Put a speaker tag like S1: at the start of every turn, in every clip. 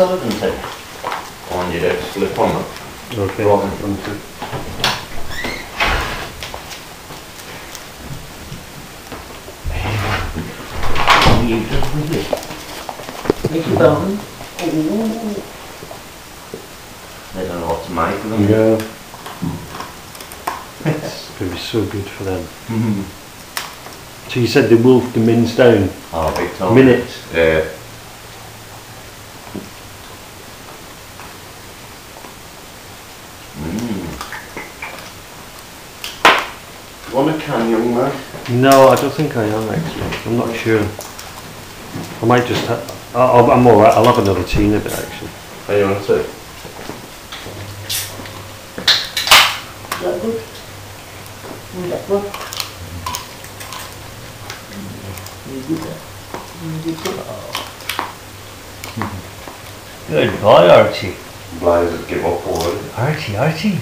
S1: Sullivan said on your desk slip on it.
S2: Okay.
S1: Right in front of you just with it. Eighty thousand? They don't know what to make of them.
S2: Yeah. It's going to be so good for them.
S1: Mhm.
S2: So you said they wolfed the mins down.
S1: Oh, big time.
S2: Minutes.
S1: Yeah. Mm. Want a can, young man?
S2: No, I don't think I am actually. I'm not sure. I might just. Ha- I'll, I'm all right. I'll have another tea in a bit actually.
S1: Are you want to?
S3: Is that good? Is that good? You good there? You good there?
S4: Good boy, Archie.
S1: Blaze have give up already.
S4: Archie, Archie.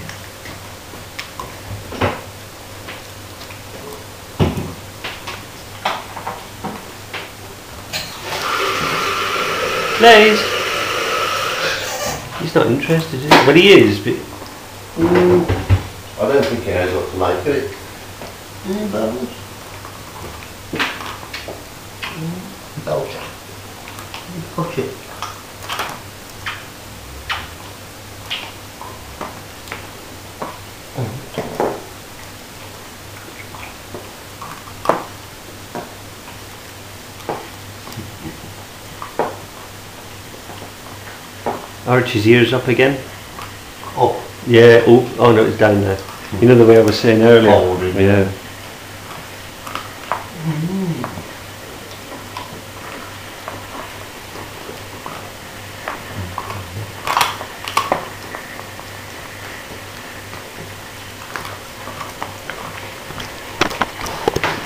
S4: Blaze. He's not interested, is he? But he is, but
S3: Mm,
S1: I don't think he knows what to make of it.
S3: mm, Belgium. Mm, Belgium. You it.
S2: Archie's ears up again.
S1: Up.
S2: Yeah. Oh, oh no, it's down there. You know the way I was saying earlier.
S1: Oh, Forward, it?
S2: yeah.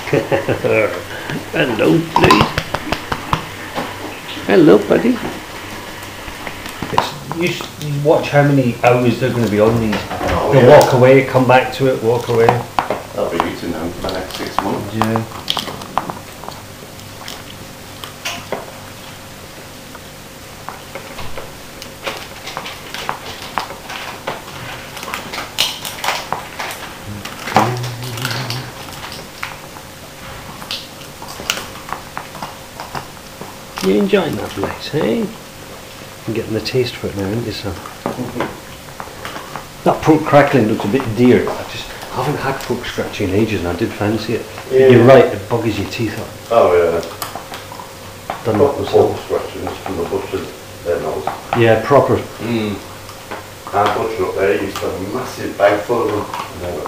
S2: Hello, please. Hello, buddy. It's, you, s- you watch how many hours they're going to be on these.
S1: Oh,
S2: They'll
S1: yeah.
S2: walk away, come back to it, walk away.
S1: That'll be eating them for the next six months.
S2: Yeah. You enjoying that place, eh? I'm getting the taste for it now, aren't you, son? That pork crackling looks a bit dear. I just haven't had pork scratching in ages and I did fancy it.
S1: Yeah.
S2: You're right, it buggers your teeth up.
S1: Oh yeah.
S2: Done
S1: Got
S2: that
S1: the
S2: myself.
S1: pork scratchings from the butcher. They're nice.
S2: Yeah, proper.
S1: Mm. Our butcher up there used to have a massive bag full of them. And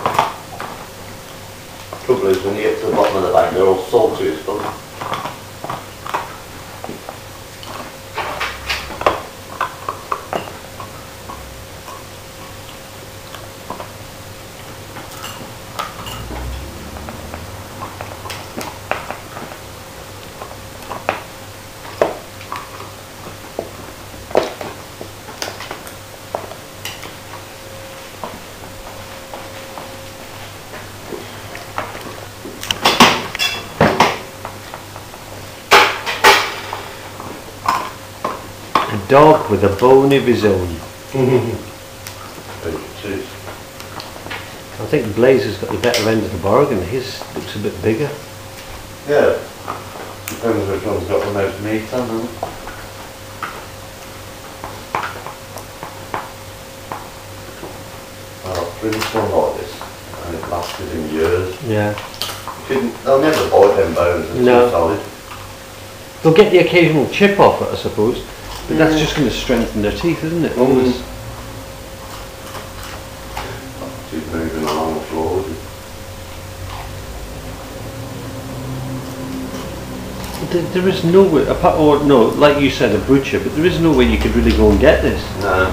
S1: Trouble is, when you get to the bottom of the bag, they're all salty as fuck.
S2: Dog with a bone of his own. I think Blaze has got the better end of the bargain. His looks a bit bigger.
S1: Yeah. Depends which one's got the most meat on them. Oh, really one like this, and it lasted him years.
S2: Yeah.
S1: You couldn't, they'll never bite them bones, it's
S2: No.
S1: too solid.
S2: They'll get the occasional chip off it, I suppose. But that's just going to strengthen their teeth, isn't it?
S1: Mm.
S2: Always.
S1: She's moving along the floor.
S2: There, there is no way, apart, or no, like you said, a butcher, but there is no way you could really go and get this.
S1: No.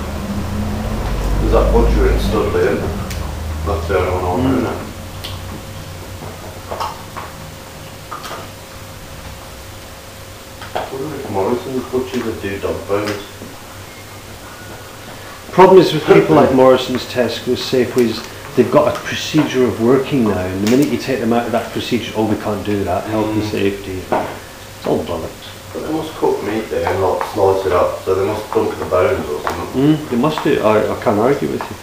S1: There's that butcher in Studley, isn't there? That's the only one on there now. What are the Morrison's butchers that do dog bones?
S2: Problem is with people like Morrison's, Tesco's, Safeways, they've got a procedure of working now, and the minute you take them out of that procedure, oh, we can't do that, health and
S1: Mm.
S2: safety. It's all bollocks.
S1: But they must cook meat there and like slice it up, so they must dunk the bones or something.
S5: Mm, they must do. I, I can't argue with you.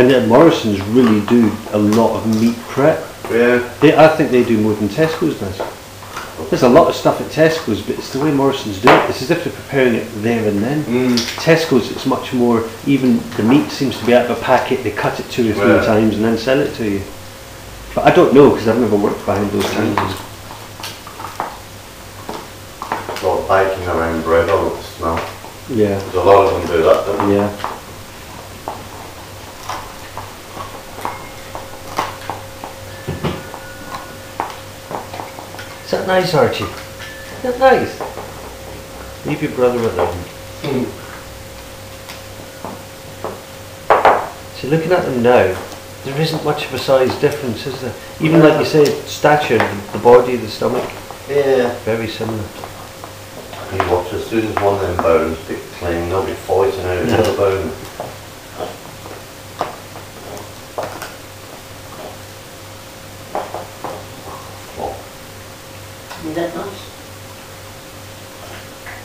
S5: And yet Morrison's really do a lot of meat prep.
S1: Yeah.
S5: They, I think they do more than Tesco's does. There's a lot of stuff at Tesco's, but it's the way Morrison's do it. It's as if they're preparing it there and then.
S1: Mm.
S5: Tesco's, it's much more, even the meat seems to be out of a packet, they cut it two or three
S1: Yeah.
S5: times and then sell it to you. But I don't know, because I've never worked behind those counters.
S1: A lot of baking around bread, I love the smell.
S5: Yeah,
S1: There's a lot of them do that, don't they?
S5: yeah.
S2: Is that nice, Archie? Is that nice? Leave your brother alone. So looking at them now, there isn't much of a size difference, is there? Even like you said, stature, the body, the stomach,
S1: Yeah.
S2: very similar.
S1: You watch, as soon as one of them bones get clean, they'll be fighting over the other bone. Oh,
S3: Is that nice?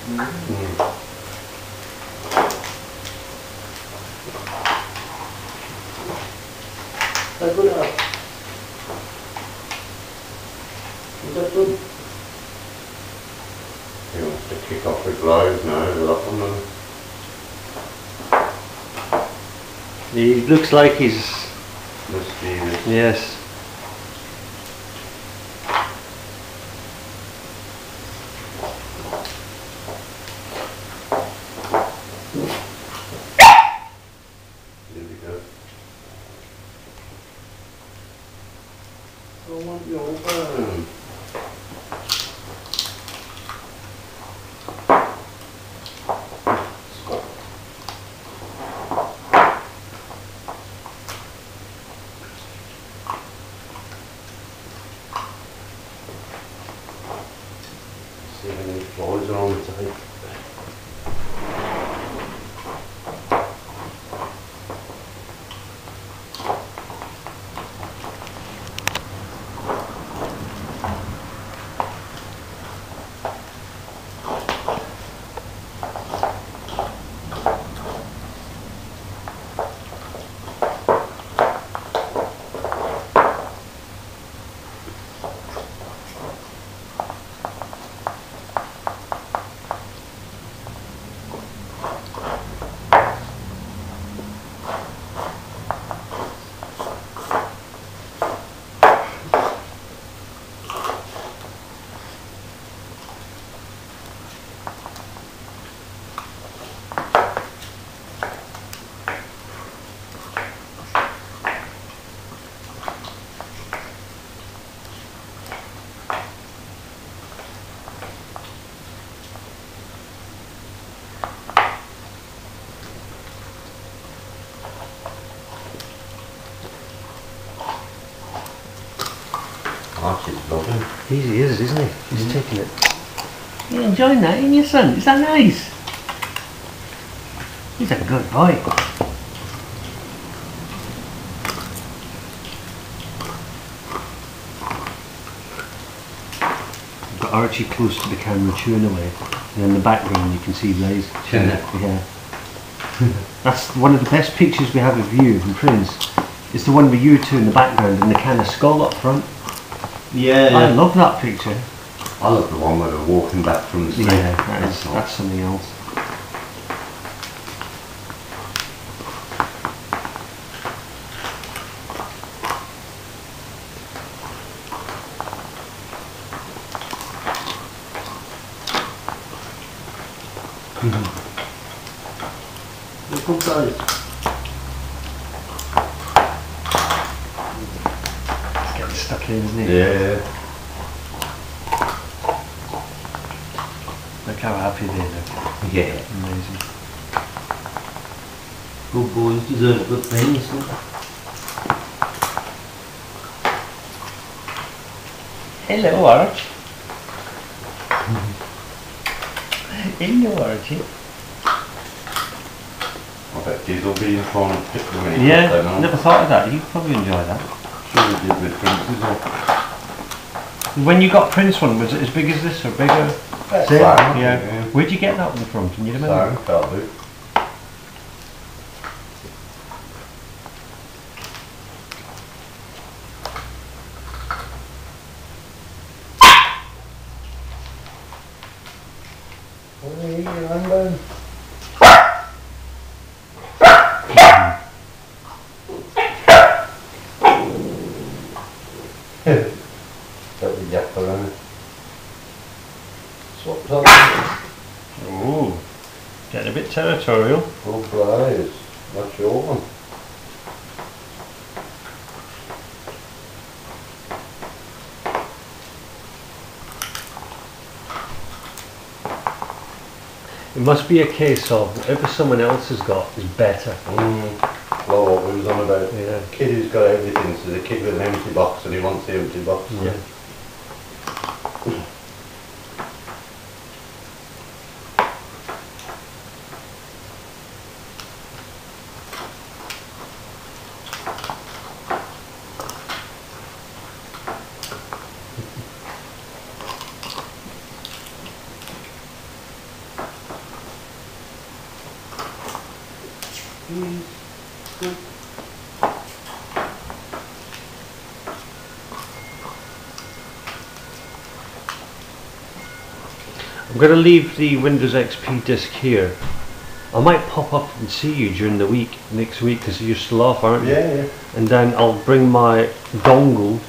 S1: mm.
S3: That's good. uh, Is that good?
S1: He wants to kick off the gloves now, there's a lot of them.
S5: He looks like he's,
S1: Mischievous.
S5: yes.
S1: Really good.
S3: I want your bone.
S1: Mm. See how many flies are on the tape. Archie's loving.
S2: He is, isn't he? He's mm. taking it. You enjoying that, ain't you, son? Is that nice? He's a good boy. Got Archie close to the camera chewing away, and in the background you can see Blaze.
S1: Chewing
S2: Yeah. That's one of the best pictures we have of you and Prince. It's the one with you two in the background and the kind of skull up front.
S1: Yeah,
S2: I love that picture.
S1: I love the one where they're walking back from the sea.
S2: Yeah, that
S1: That's
S2: is,
S1: nice.
S2: that's something else.
S3: Look who goes.
S2: It's stuck in, isn't it?
S1: Yeah.
S2: Look how happy they look.
S1: Yeah.
S2: Amazing.
S3: Good boys deserve good things. don't
S2: Hello, Arch. Hello, Archie.
S1: I bet these will be in trying to pick them in.
S2: Yeah,
S1: They know.
S2: never thought of that. You'd probably enjoy that
S1: we did with Prince's. Or...
S2: When you got Prince one, was it as big as this or bigger?
S1: That's
S2: yeah.
S1: Yeah. yeah.
S2: Where'd you get that one from? Can you remember?
S1: Sorry, felt boot.
S2: Only in London. Territorial.
S1: Oh, blaze. That's your one.
S2: It must be a case of whatever someone else has got is better.
S1: Mm. Well, what we was on about.
S2: Yeah.
S1: Kid who's got everything, so the kid with an empty box and he wants the empty box.
S2: Yeah. I'm going to leave the Windows XP disk here. I might pop up and see you during the week, next week, because you're still off, aren't you?
S1: Yeah, yeah.
S2: And then I'll bring my dongle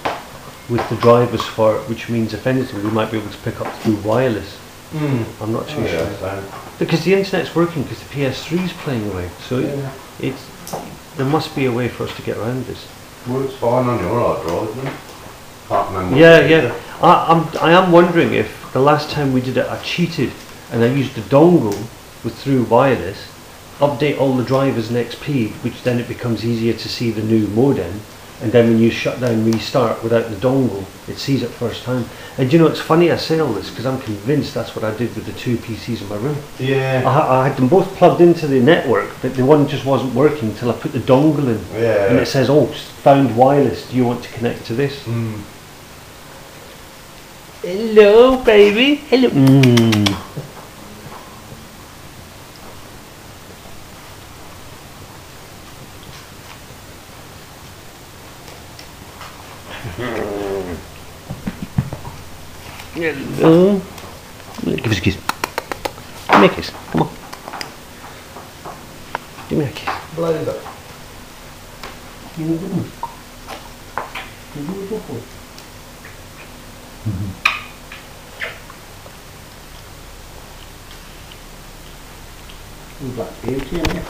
S2: with the drivers for it, which means if anything we might be able to pick up through wireless.
S1: Mm.
S2: I'm not too
S1: Oh,
S2: sure.
S1: yeah,
S2: Because the internet's working because the PS3 is playing away. So it, it's there must be a way for us to get around this.
S1: Works fine on your hard drive, it?
S2: Yeah, yeah. I, I'm I am wondering if the last time we did it I cheated and I used the dongle with through wireless, update all the drivers and XP, which then it becomes easier to see the new modem. And then when you shut down restart without the dongle, it sees it first time. And you know, it's funny I say all this because I'm convinced that's what I did with the two PCs in my room.
S1: Yeah.
S2: ha- I had them both plugged into the network, but the one just wasn't working until I put the dongle in.
S1: Yeah.
S2: And it says, oh, found wireless, do you want to connect to this?
S1: Mm.
S2: Hello, baby. Hello. Mm. Hello. Give us a kiss. Give me a kiss. Come on. Give me a kiss.
S1: Blazer.
S3: Black isn't it?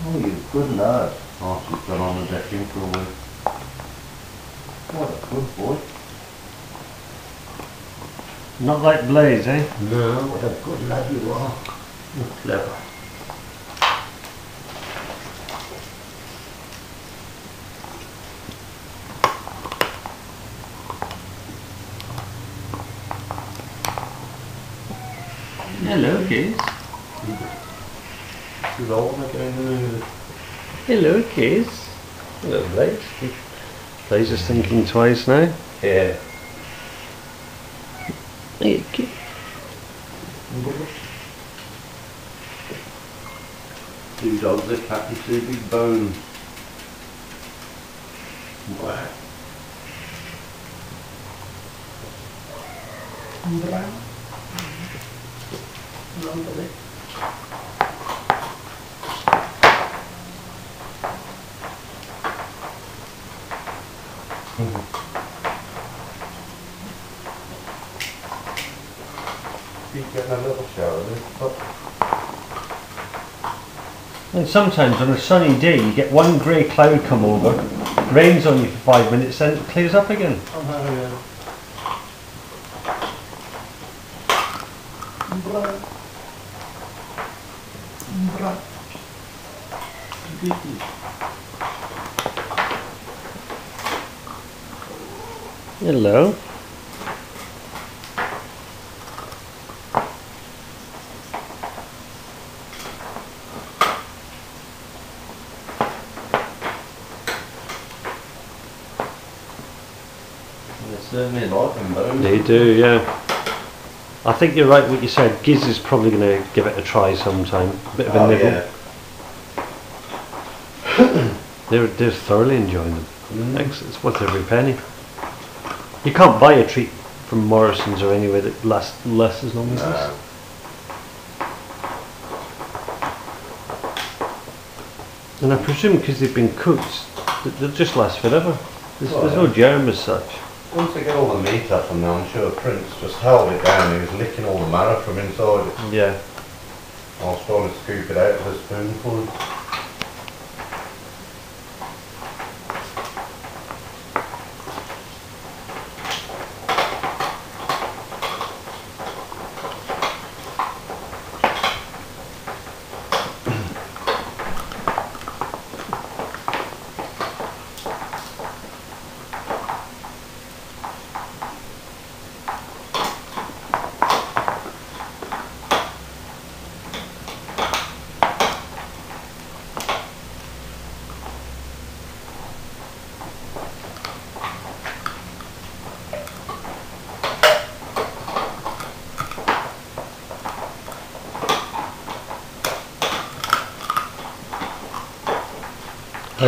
S1: Oh, you good lad. After you've been on the decking for a week. What a good boy.
S2: Not like Blaze, eh?
S3: No, what a good lad you are. You're clever. Hello, kids.
S1: Good old again.
S2: Hello, kids. Hello, Blaze. Blaze is thinking twice now.
S1: Yeah.
S2: Hey, kid.
S1: Two dogs, a cat and two big bones. Keep getting a little shower,
S2: And sometimes on a sunny day, you get one grey cloud come over, rains on you for five minutes, then it clears up again. Oh, Hello.
S1: they certainly like them bones.
S2: They do, yeah. I think you're right what you said. Giz is probably going to give it a try sometime. A bit of a
S1: Oh,
S2: nibble.
S1: yeah.
S2: They're, they're thoroughly enjoying them.
S1: Mm.
S2: It's, worth every penny. You can't buy a treat from Morrison's or anywhere that lasts less as long as this. And I presume because they've been cooked, they'll just last forever. There's,
S1: Oh,
S2: there's
S1: yeah.
S2: no germ as such.
S1: Once they get all the meat off them I'm sure Prince just held it down, he was licking all the marrow from inside it.
S2: Yeah.
S1: I was trying to scoop it out with a spoonful.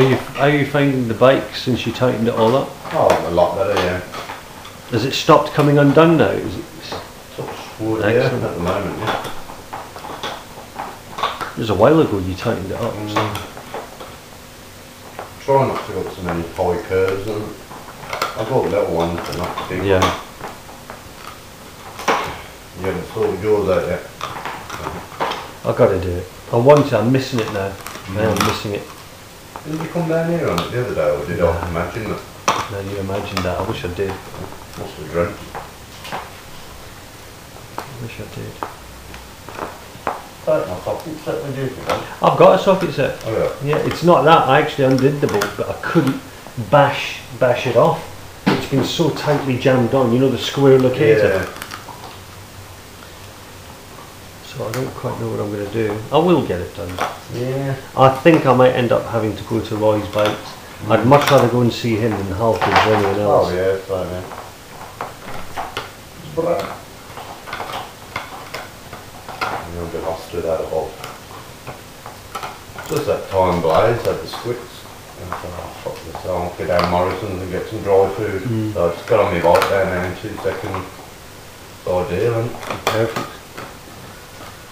S2: How you how you finding the bike since you tightened it all up?
S1: Oh, a lot better, yeah.
S2: Has it stopped coming undone now? Is it,
S1: wood, yeah, at the moment, yeah.
S2: it was a while ago you tightened it up.
S1: Mm.
S2: So.
S1: Try not to go to many high curves and I've got little ones, but not big
S2: Yeah.
S1: ones. You haven't sorted yours out yet.
S2: I've got to do it. I want to. I'm missing it now.
S1: Mm.
S2: missing it.
S1: Didn't you come down here on it the other day, or did
S2: No.
S1: I imagine that?
S2: Now you imagine that. I wish I did.
S1: Must have dreamt.
S2: I wish I did.
S1: Right, my pocket set with you today.
S2: I've got a socket set.
S1: Oh yeah.
S2: Yeah, it's not that. I actually undid the bolt, but I couldn't bash bash it off. It's been so tightly jammed on. You know the square locator.
S1: Yeah.
S2: So I don't quite know what I'm going to do. I will get it done.
S1: Yeah.
S2: I think I might end up having to go to Roy's Bikes. I'd much rather go and see him than Halford or anyone else.
S1: Oh yeah, fine, yeah. But uh, I'm a bit lost with that about. Just that time Blaze had the squits. And I thought, oh fuck this, I'll go down Morrison's and get some dry food.
S2: Mm.
S1: So I just got on my bike down there in two seconds. It's ideal, and
S2: Perfect.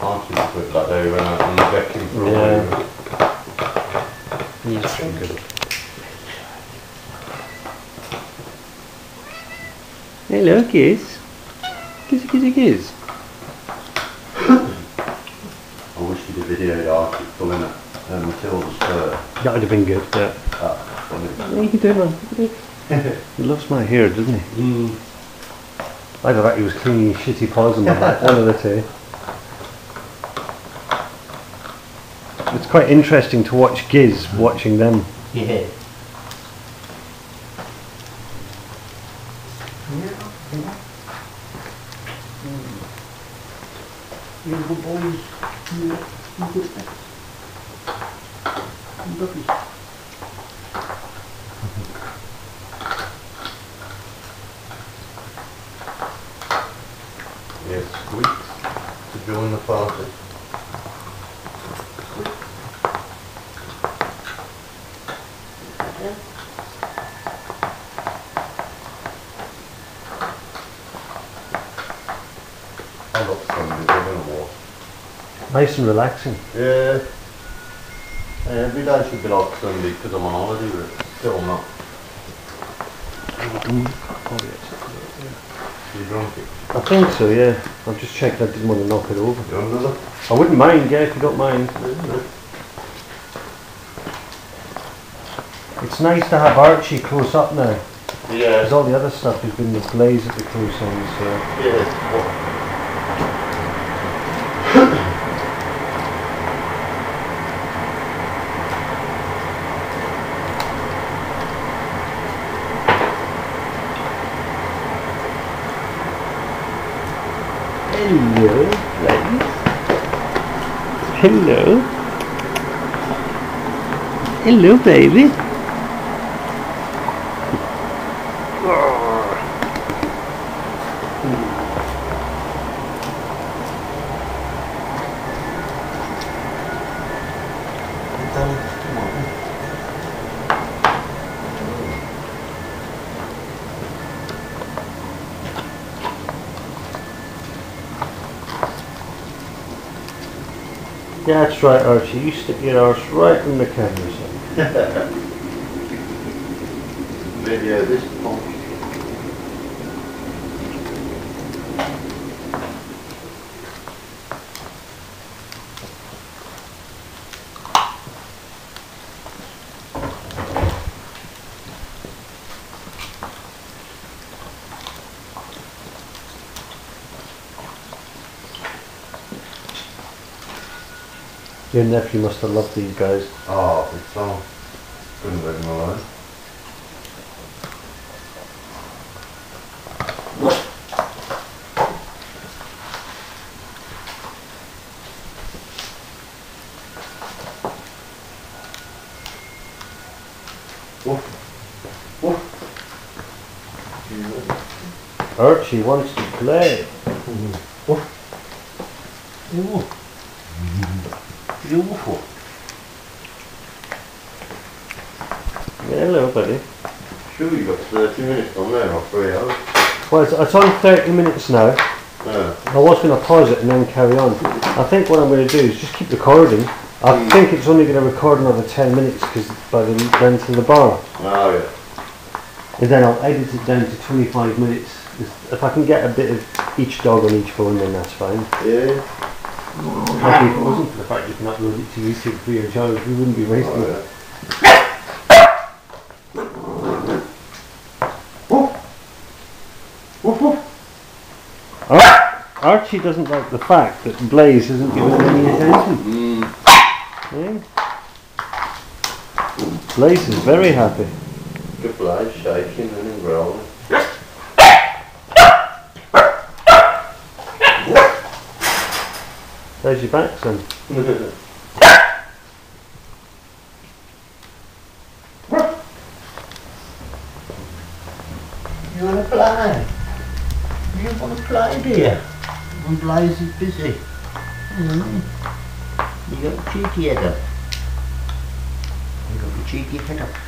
S1: Aren't you good like they went out on the decking for a
S2: Yeah.
S1: while?
S2: He's pretty good. Hello, kiss. Kissy, kissy, kiss.
S1: I wish you'd have videoed Archie pulling it. Um, Matilda's skirt.
S2: That would have been good, yeah.
S1: That's funny.
S2: Yeah, you doing, do man. He loves my hair, doesn't he?
S1: Mm.
S2: Either that he was cleaning his shitty paws on my back, one of the two. It's quite interesting to watch Giz watching them.
S3: Yeah. You good boys. You, you good things. You doggies.
S1: Yes, squeaks to join the party. I love Sundays, I don't know what.
S2: Nice and relaxing.
S1: Yeah. Yeah, Every day should be like Sunday because I'm on holiday, but still not. Mm. Oh, you drunk it?
S2: I think so, yeah. I've just checked I didn't want to knock it over.
S1: You another?
S2: I wouldn't mind, yeah, if you don't mind. It's nice to have Archie close up now.
S1: Yeah.
S2: Because all the other stuff has been the glaze at the close ends, so...
S1: Yeah.
S2: Hello, ladies. Hello. Hello, baby. That's right, Archie. You stick your arse right in the camera. son.
S1: Video this pump.
S2: Your nephew must have loved these guys.
S1: Oh, big song. Couldn't leave him alone.
S2: Archie wants to play.
S3: Beautiful.
S2: Yeah, hello, buddy.
S1: Sure you got 30 minutes on there, or three hours.
S2: Well, it's, it's on 30 minutes now.
S1: Yeah.
S2: I was going to pause it and then carry on. I think what I'm going to do is just keep recording. I
S1: Mm.
S2: think it's only going to record another 10 minutes because by the length of the bar.
S1: Oh yeah.
S2: And then I'll edit it down to 25 minutes. If I can get a bit of each dog on each phone, then that's fine.
S1: Yeah.
S2: Happy if it wasn't for the fact you can upload it to YouTube free of charge, we wouldn't be wasting
S1: Oh yeah.
S2: Ar- Archie doesn't like the fact that Blaze isn't giving him any attention.
S1: Mm.
S2: eh? Blaze is very happy.
S1: Good blood, shaking and growling.
S2: There's your back, son.
S3: When Blaze is busy. You got cheeky head up. You got cheeky head up.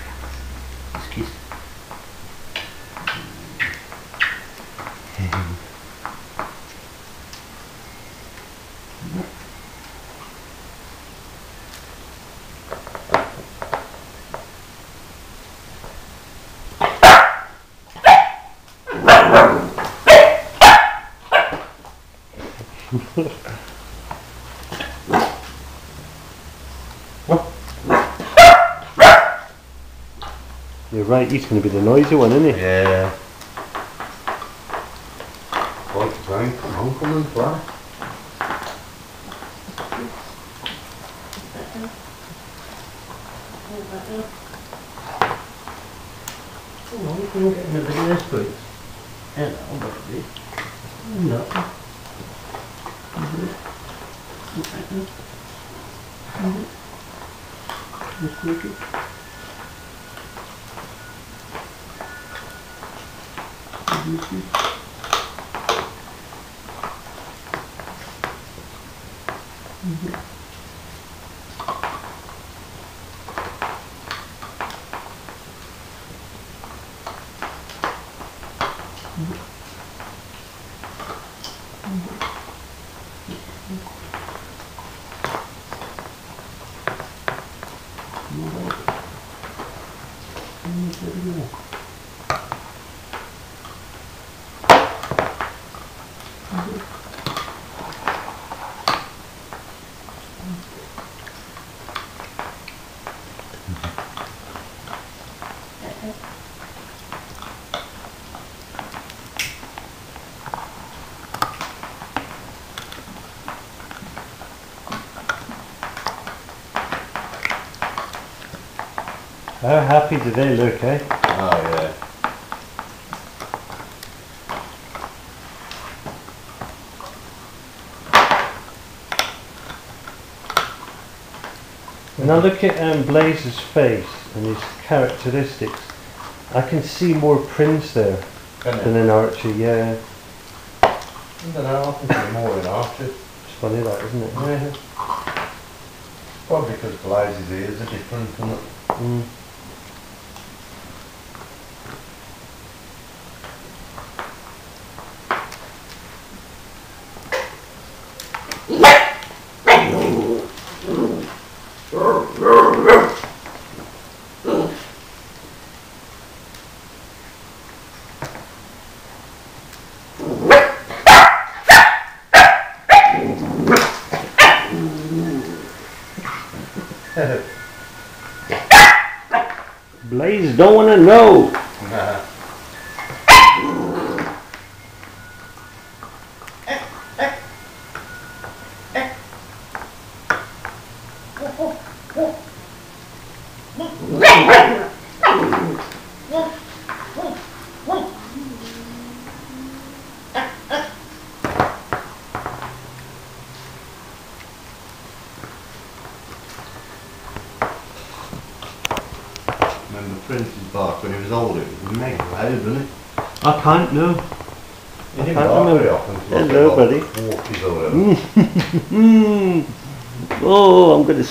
S2: You're right, he's going to be the noisy one, isn't he?
S1: Yeah. Quite fine. Come on, come and play.
S3: Oh, you can get in a bit of this, please. Hello, buddy. No. Just look it.
S2: How happy do they look, eh?
S1: Oh, yeah.
S2: Now look at um, Blaze's face and his characteristics, I can see more Prince there than
S1: it?
S2: in Archie, yeah.
S1: I don't know, I think there's more in Archie.
S2: It's funny that, isn't it?
S1: Yeah. Probably because Blaze's ears are different, isn't it?
S2: Mm. Uh-huh.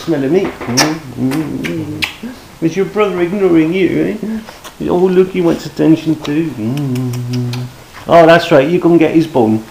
S2: smell of meat. Mm-hmm. Mm-hmm. Is your brother ignoring you? Eh? Oh, look, he wants attention too. Mm-hmm. Oh, that's right, you can get his bone.